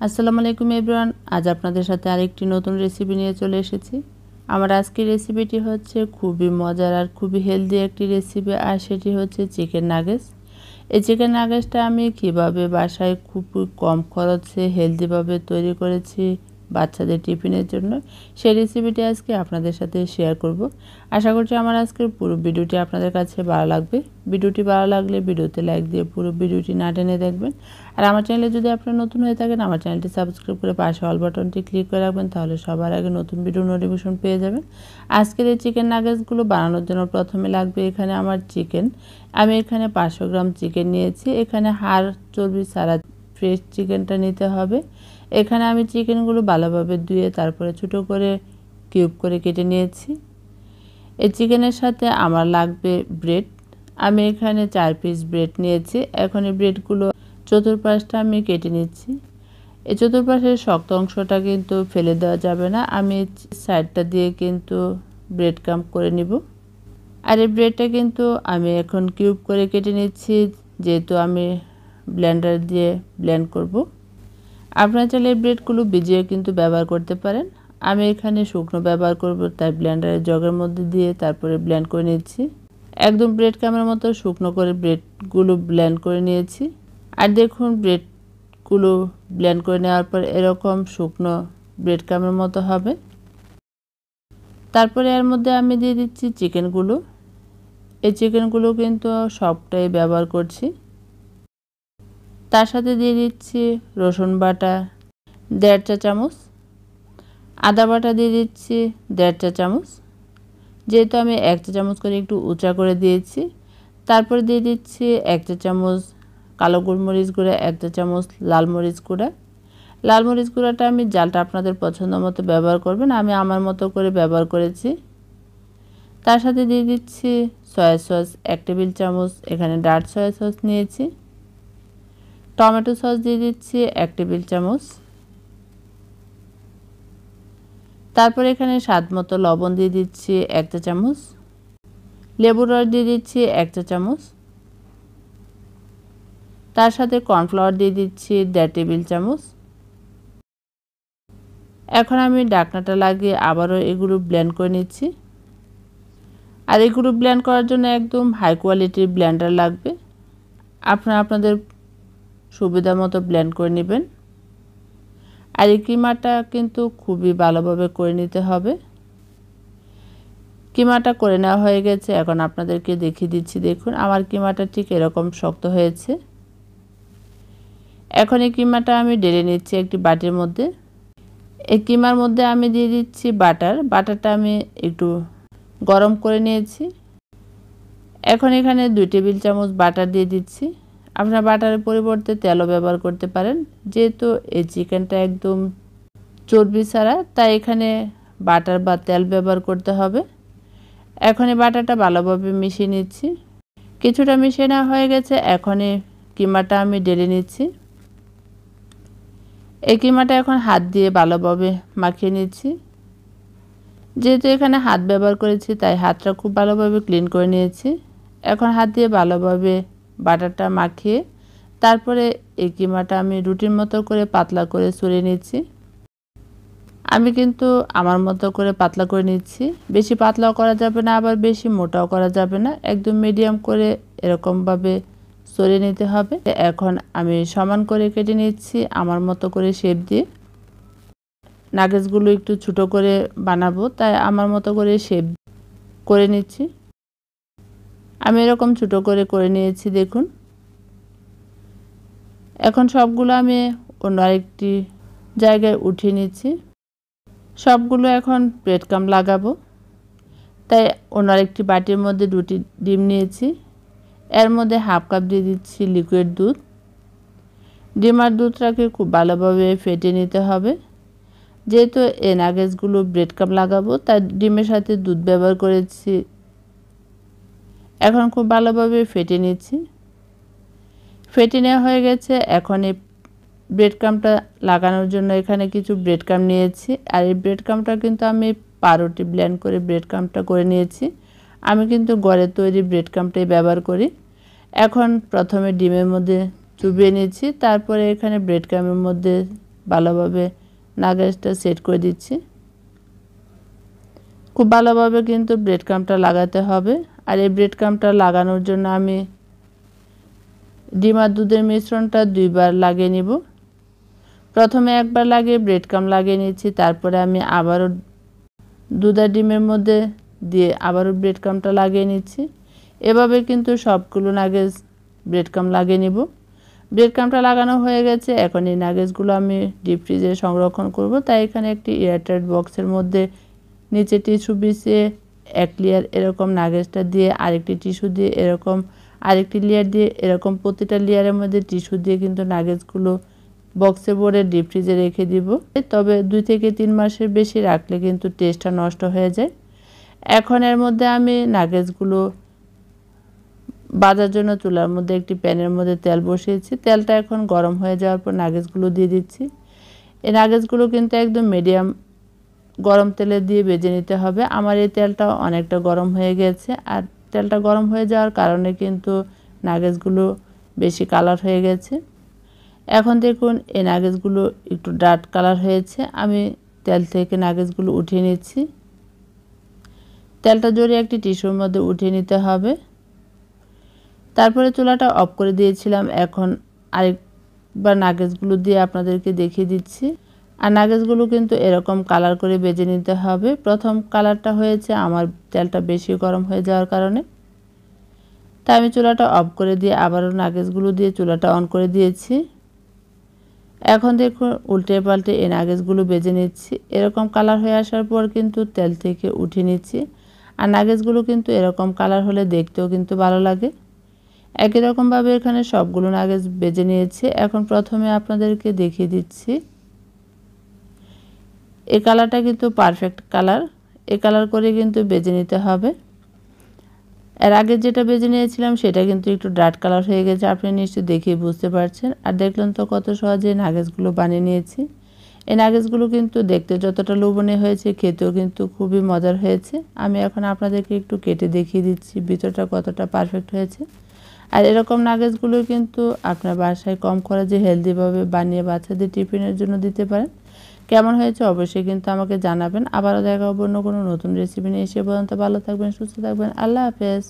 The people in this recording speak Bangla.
আসসালামু আলাইকুম এভরিওয়ান, আজ আপনাদের সাথে আরেকটি নতুন রেসিপি নিয়ে চলে এসেছি। আমার আজকের রেসিপিটি হচ্ছে খুবই মজার আর খুবই হেলদি একটি রেসিপি আর সেটি হচ্ছে চিকেন নাগেস এই চিকেন নাগেসটা আমি কীভাবে বাসায় খুব কম খরচে হেলদিভাবে তৈরি করেছি বাচ্চাদের টিফিনের জন্য। সেই রেসিপিটি আজকে আপনাদের সাথে শেয়ার করব। আশা করছি আমার আজকের পুরো ভিডিওটি আপনাদের কাছে ভালো লাগবে। ভিডিওটি ভালো লাগলে ভিডিওতে লাইক দিয়ে পুরো ভিডিওটি না টেনে দেখবেন। আর আমার চ্যানেলে যদি আপনারা নতুন হয়ে থাকেন, আমার চ্যানেলটি সাবস্ক্রাইব করে পাশে অল বাটনটি ক্লিক করে রাখবেন, তাহলে সবার আগে নতুন ভিডিও নোটিফিকেশন পেয়ে যাবেন। আজকের এই চিকেন নাগেটসগুলো বানানোর জন্য প্রথমে লাগবে এখানে আমার চিকেন আমি এখানে পাঁচশো গ্রাম চিকেন নিয়েছি। এখানে হাড় চর্বি সারা ফ্রেশ চিকেনটা নিতে হবে। এখানে আমি চিকেনগুলো ভালোভাবে ধুয়ে তারপরে ছোটো করে কিউব করে কেটে নিয়েছি। এই চিকেনের সাথে আমার লাগবে ব্রেড আমি এখানে চার পিস ব্রেড নিয়েছি। এখন এই ব্রেডগুলো চতুর্পাশটা আমি কেটে নিচ্ছি। এই চতুর্পাশের শক্ত অংশটা কিন্তু ফেলে দেওয়া যাবে না। আমি সাইডটা দিয়ে কিন্তু ব্রেড কাম করে নিব। আর এই ব্রেডটা কিন্তু আমি এখন কিউব করে কেটে নিচ্ছি। যেহেতু আমি ব্লেন্ডার দিয়ে ব্লেন্ড করব। আপনারা চাইলে ব্রেডগুলো ভিজিয়ে কিন্তু ব্যবহার করতে পারেন। আমি এখানে শুকনো ব্যবহার করব, তাই ব্লেন্ডারের জগের মধ্যে দিয়ে তারপরে ব্লেন্ড করে নিচ্ছি। একদম ব্রেড কামের মতো শুকনো করে ব্রেডগুলো ব্লেন্ড করে নিয়েছি। আর দেখুন, ব্রেডগুলো ব্লেন্ড করে নেওয়ার পর এরকম শুকনো ব্রেড কামের মতো হবে। তারপরে এর মধ্যে আমি দিয়ে দিচ্ছি চিকেনগুলো এই চিকেনগুলো কিন্তু সবটাই ব্যবহার করছি। তার সাথে দিয়ে দিচ্ছি রসুন বাটা, দেড় চা চামচ। আদা বাটা দিয়ে দিচ্ছি দেড় চা চামচ। যেহেতু আমি এক চা চামচ করে একটু উঁচা করে দিয়েছি, তারপরে দিয়ে দিচ্ছি এক চা চামচ কালো গোলমরিচ গুঁড়া, এক চা চামচ লাল মরিচ গুঁড়া। লাল মরিচ গুঁড়াটা আমি জালটা আপনাদের পছন্দ মতো ব্যবহার করবেন, আমি আমার মতো করে ব্যবহার করেছি। তার সাথে দিয়ে দিচ্ছি সয়া সস, এক টেবিল চামচ, এখানে ডার্ক সয়া সস নিয়েছি। টমেটো সস দিয়ে দিচ্ছি, এক টেবিল চামচ। তারপর এখানে স্বাদ মতো লবণ দিয়ে দিচ্ছি এক চা চামচ। লেবুর রস দিয়ে দিচ্ছি এক চা চামচ। তার সাথে কর্নফ্লাওয়ার দিয়ে দিচ্ছি দেড় টেবিল চামচ। এখন আমি ডাকনাটা লাগিয়ে আবারও এগুলো ব্লেন্ড করে নিচ্ছি। আর এগুলো ব্লেন্ড করার জন্য একদম হাই কোয়ালিটির ব্লেন্ডার লাগবে। আপনারা আপনাদের সুবিধা মতো ব্লেন্ড করে নেবেন। আর এই কিমাটা কিন্তু খুবই ভালোভাবে করে নিতে হবে। কিমাটা করে নেওয়া হয়ে গেছে, এখন আপনাদেরকে দেখিয়ে দিচ্ছি। দেখুন, আমার কিমাটা ঠিক এরকম শক্ত হয়েছে। এখন এই কিমাটা আমি ডেলে নিচ্ছি একটি বাটির মধ্যে। এই কিমার মধ্যে আমি দিয়ে দিচ্ছি বাটার। বাটারটা আমি একটু গরম করে নিয়েছি। এখন এখানে দুই টেবিল চামচ বাটার দিয়ে দিচ্ছি। আপনার বাটারের পরিবর্তে তেলও ব্যবহার করতে পারেন। যেহেতু এই চিকেনটা একদম চর্বি ছাড়া, তাই এখানে বাটার বা তেল ব্যবহার করতে হবে। এখন এই বাটারটা ভালোভাবে মিশিয়ে নিচ্ছি। কিছুটা মিশিয়ে নেওয়া হয়ে গেছে, এখনই কিমাটা আমি ডেলে নিচ্ছি। এই কিমাটা এখন হাত দিয়ে ভালোভাবে মাখিয়ে নিচ্ছি। যেহেতু এখানে হাত ব্যবহার করেছি, তাই হাতটা খুব ভালোভাবে ক্লিন করে নিয়েছি। এখন হাত দিয়ে ভালোভাবে বাটারটা মাখিয়ে তারপরে এই কিমাটা আমি রুটির মতো করে পাতলা করে সরিয়ে নিচ্ছি। আমি কিন্তু আমার মতো করে পাতলা করে নিচ্ছি। বেশি পাতলাও করা যাবে না, আবার বেশি মোটাও করা যাবে না। একদম মিডিয়াম করে এরকমভাবে সরিয়ে নিতে হবে। এখন আমি সমান করে কেটে নিচ্ছি আমার মতো করে শেপ দিয়ে। নাগেজগুলো একটু ছোটো করে বানাবো, তাই আমার মতো করে শেপ করে নিচ্ছি। আমি এরকম ছোটো করে করে নিয়েছি, দেখুন। এখন সবগুলো আমি অন্য আরেকটি জায়গায় উঠিয়ে নিচ্ছি। সবগুলো এখন ব্রেড কাম লাগাবো। তাই অন্য আরেকটি বাটির মধ্যে দুটি ডিম নিয়েছি। এর মধ্যে হাফ কাপ দিয়ে দিচ্ছি লিকুইড দুধ। ডিম আর দুধটাকে খুব ভালোভাবে ফেটে নিতে হবে। যেহেতু এ নাগেজগুলো ব্রেড কাপ লাগাবো, তাই ডিমের সাথে দুধ ব্যবহার করেছি এখন খুব ভালোভাবে ফেটে নিচ্ছি। ফেটে নেওয়া হয়ে গেছে। এখন এই ব্রেড কামটা লাগানোর জন্য এখানে কিছু ব্রেড কাম নিয়েছি। আর এই ব্রেড কামটা কিন্তু আমি পারোটি ব্ল্যান্ড করে ব্রেড কামটা করে নিয়েছি। আমি কিন্তু ঘরের তৈরি ব্রেড কামটাই ব্যবহার করি। এখন প্রথমে ডিমের মধ্যে চুবিয়ে নিচ্ছি তারপরে এখানে ব্রেড কামের মধ্যে ভালোভাবে নাগেজটা সেট করে দিচ্ছি। খুব ভালোভাবে কিন্তু ব্রেড ক্রামটা লাগাতে হবে। আর এই ব্রেড ক্রামটা লাগানোর জন্য আমি ডিম আর দুধের মিশ্রণটা দুইবার লাগিয়ে নিব। প্রথমে একবার লাগিয়ে ব্রেড ক্রাম লাগিয়ে নিচ্ছি তারপরে আমি আবারও দুধ আর ডিমের মধ্যে দিয়ে আবারও ব্রেড ক্রামটা লাগিয়ে নিচ্ছি। এভাবে কিন্তু সবগুলো নাগেজ ব্রেড ক্রাম লাগিয়ে নিব। ব্রেড ক্রামটা লাগানো হয়ে গেছে, এখন এই নাগেজগুলো আমি ডিপ ফ্রিজে সংরক্ষণ করব। তাই এখানে একটি এয়ারটাইট বক্সের মধ্যে নিচে টিস্যু বিছিয়ে এক লেয়ার এরকম নাগেজটা দিয়ে, আরেকটি টিস্যু দিয়ে, এরকম আরেকটি লেয়ার দিয়ে, এরকম প্রতিটা লেয়ারের মধ্যে টিস্যু দিয়ে কিন্তু নাগেজগুলো বক্সে ভরে ডিপ ফ্রিজে রেখে দিব। তবে দুই থেকে তিন মাসের বেশি রাখলে কিন্তু টেস্টটা নষ্ট হয়ে যায়। এখন এর মধ্যে আমি নাগেজগুলো বাজার জন্য চুলার মধ্যে একটি প্যানের মধ্যে তেল বসিয়েছি। তেলটা এখন গরম হয়ে যাওয়ার পর নাগেজগুলো দিয়ে দিচ্ছি। এই নাগেজগুলো কিন্তু একদম মিডিয়াম গরম তেলে দিয়ে বেজে নিতে হবে। আমার এই তেলটা অনেকটা গরম হয়ে গেছে। আর তেলটা গরম হয়ে যাওয়ার কারণে কিন্তু নাগেজগুলো বেশি কালার হয়ে গেছে। এখন দেখুন, এই নাগেজগুলো একটু ডার্ক কালার হয়েছে। আমি তেল থেকে নাগেজগুলো উঠিয়ে নিচ্ছি। তেলটা জড়িয়ে একটি টিস্যুর মধ্যে উঠিয়ে নিতে হবে। তারপরে চুলাটা অফ করে দিয়েছিলাম। এখন আরেকবার নাগেজগুলো দিয়ে আপনাদেরকে দেখিয়ে দিচ্ছি। আর নাগেজগুলো কিন্তু এরকম কালার করে বেজে নিতে হবে। প্রথম কালারটা হয়েছে আমার তেলটা বেশি গরম হয়ে যাওয়ার কারণে। তাই আমি চুলাটা অফ করে দিয়ে আবারও নাগেজগুলো দিয়ে চুলাটা অন করে দিয়েছি। এখন দেখুন উল্টে পাল্টে এই নাগেজগুলো বেজে নিচ্ছি। এরকম কালার হয়ে আসার পর কিন্তু তেল থেকে উঠে নিচ্ছি। আর নাগেজগুলো কিন্তু এরকম কালার হলে দেখতেও কিন্তু ভালো লাগে। একই রকমভাবে এখানে সবগুলো নাগেজ বেজে নিয়েছি। এখন প্রথমে আপনাদেরকে দেখিয়ে দিচ্ছি। এই কালারটা কিন্তু পারফেক্ট কালার এ কালার করে কিন্তু বেজে নিতে হবে। এর আগে যেটা বেজে নিয়েছিলাম, সেটা কিন্তু একটু ডার্ক কালার হয়ে গেছে। আপনি নিশ্চয়ই দেখিয়ে বুঝতে পারছেন। আর দেখলেন তো কত সহজে নাগেজগুলো বানিয়ে নিয়েছি। এই নাগেজগুলো কিন্তু দেখতে যতটা লোভনীয় হয়েছে, খেতেও কিন্তু খুবই মজার হয়েছে। আমি এখন আপনাদেরকে একটু কেটে দেখিয়ে দিচ্ছি, ভিতরটা কতটা পারফেক্ট হয়েছে। আর এরকম নাগেজগুলো কিন্তু আপনার বাসায় কম খরচে হেলদিভাবে বানিয়ে বাচ্চাদের টিফিনের জন্য দিতে পারেন। কেমন হয়েছে অবশ্যই কিন্তু আমাকে জানাবেন। আবারও দেখা অন্য কোনো নতুন রেসিপি নিয়ে। এসে পর্যন্ত ভালো থাকবেন, সুস্থ থাকবেন। আল্লাহ হাফেজ।